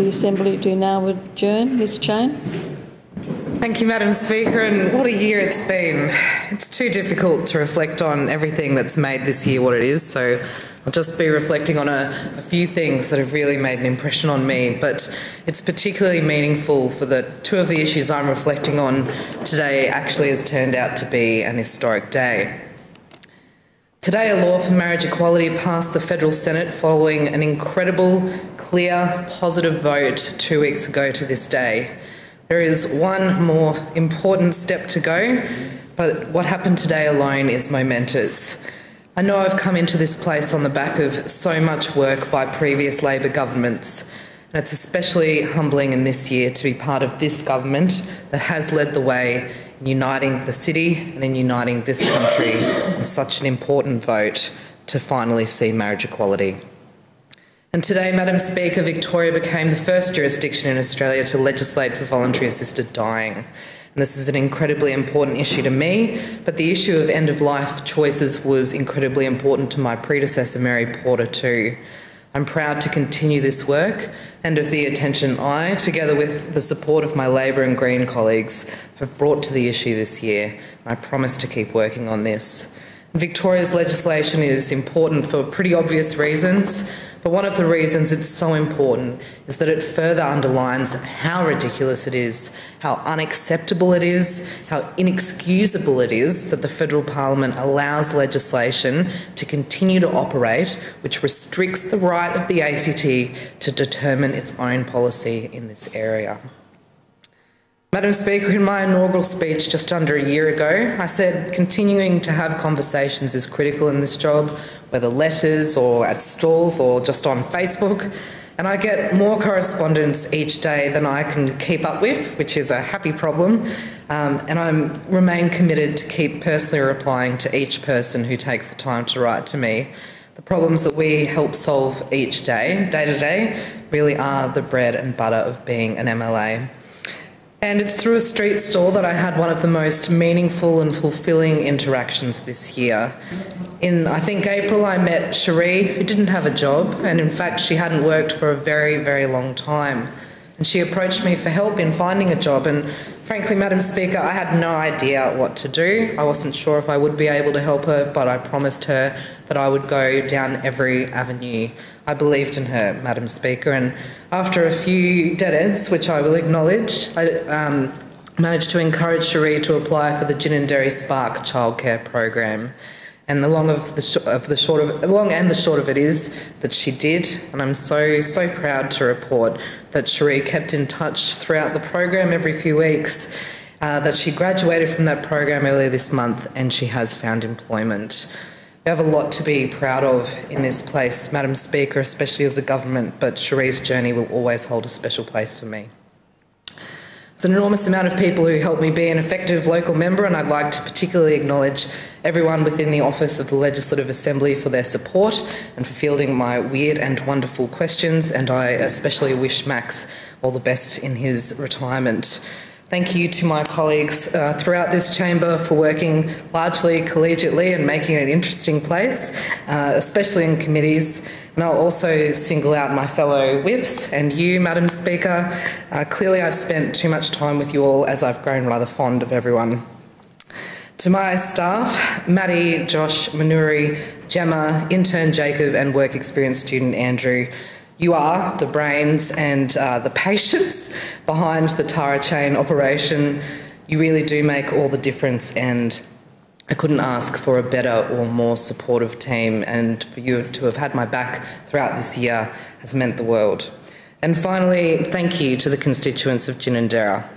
the Assembly do now adjourn. Ms Cheyne. Thank you, Madam Speaker, and what a year it's been. It's too difficult to reflect on everything that's made this year what it is, so I'll just be reflecting on a, a, few things that have really made an impression on me, but it's particularly meaningful for the two of the issues I'm reflecting on today actually has turned out to be an historic day. Today, a law for marriage equality passed the federal Senate following an incredible, clear, positive vote two weeks ago to this day. There is one more important step to go, but what happened today alone is momentous. I know I've come into this place on the back of so much work by previous Labor governments, and it's especially humbling in this year to be part of this government that has led the way uniting the city and in uniting this country in such an important vote to finally see marriage equality. And today, Madam Speaker, Victoria became the first jurisdiction in Australia to legislate for voluntary assisted dying. And this is an incredibly important issue to me, but the issue of end of life choices was incredibly important to my predecessor, Mary Porter, too. I'm proud to continue this work and of the attention I, together with the support of my Labor and Green colleagues, have brought to the issue this year. I promise to keep working on this. Victoria's legislation is important for pretty obvious reasons, but one of the reasons it's so important is that it further underlines how ridiculous it is, how unacceptable it is, how inexcusable it is that the federal parliament allows legislation to continue to operate which restricts the right of the ACT to determine its own policy in this area. Madam Speaker, in my inaugural speech just under a year ago, I said continuing to have conversations is critical in this job, whether letters or at stalls or just on Facebook. And I get more correspondence each day than I can keep up with, which is a happy problem. Um, and I remain committed to keep personally replying to each person who takes the time to write to me. The problems that we help solve each day, day to day, really are the bread and butter of being an MLA. And it's through a street stall that I had one of the most meaningful and fulfilling interactions this year. In, I think, April, I met Cherie, who didn't have a job, and in fact, she hadn't worked for a very, very long time. And she approached me for help in finding a job. And frankly, Madam Speaker, I had no idea what to do. I wasn't sure if I would be able to help her, but I promised her that I would go down every avenue. I believed in her, Madam Speaker, and after a few dead ends, which I will acknowledge, I um, managed to encourage Cherie to apply for the Ginninderry Spark childcare program. And the long of the, of the short of long and the short of it is that she did, and I'm so so proud to report that Cherie kept in touch throughout the program every few weeks. Uh, that she graduated from that program earlier this month and she has found employment. We have a lot to be proud of in this place, Madam Speaker, especially as a government, but Cherie's journey will always hold a special place for me. It's an enormous amount of people who helped me be an effective local member, and I'd like to particularly acknowledge everyone within the Office of the Legislative Assembly for their support and for fielding my weird and wonderful questions, and I especially wish Max all the best in his retirement. Thank you to my colleagues uh, throughout this chamber for working largely collegiately and making it an interesting place, uh, especially in committees. And I'll also single out my fellow whips and you, Madam Speaker. Uh, clearly, I've spent too much time with you all as I've grown rather fond of everyone. To my staff, Maddie, Josh, Manuri, Gemma, intern Jacob, and work experience student Andrew, you are the brains and uh, the patience behind the Tara Cheyne operation. You really do make all the difference, and I couldn't ask for a better or more supportive team. And for you to have had my back throughout this year has meant the world. And finally, thank you to the constituents of Ginninderra.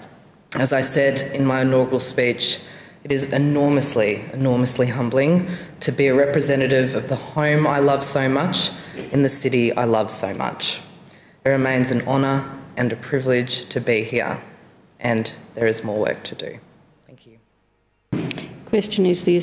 As I said in my inaugural speech, it is enormously, enormously humbling to be a representative of the home I love so much in the city I love so much. It remains an honour and a privilege to be here, and there is more work to do. Thank you. Question is the